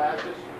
ashes?